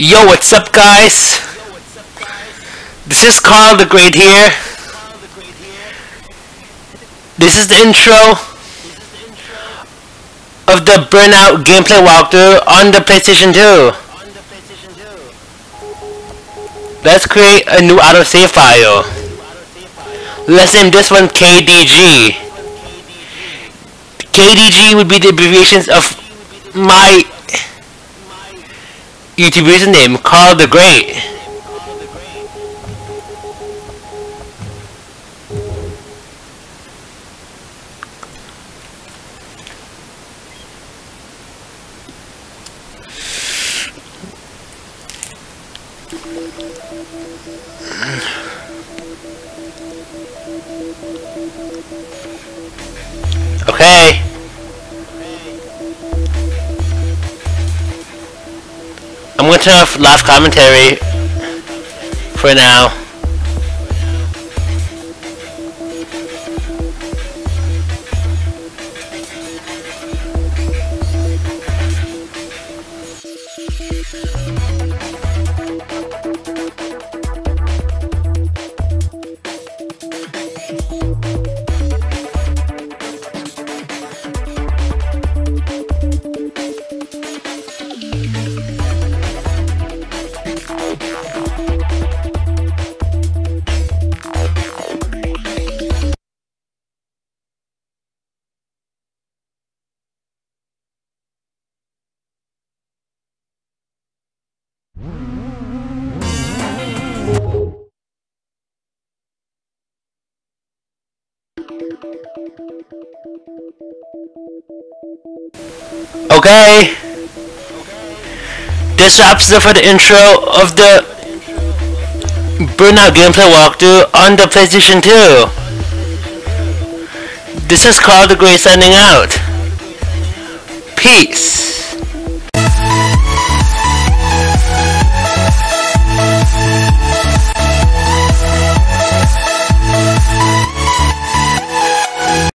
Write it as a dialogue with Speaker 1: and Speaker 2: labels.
Speaker 1: Yo, what's up, guys? This is Karl the Great here. This is the intro of the Burnout gameplay walkthrough on the PlayStation 2. Let's create a new autosave file. Let's name this one KDG. KDG would be the abbreviations of my YouTube username, Karl the Great. Okay. I'm going to turn off live commentary for now. Okay. This wraps up for the intro of the Burnout gameplay walkthrough on the PlayStation 2. This is Karl the Great signing out. Peace.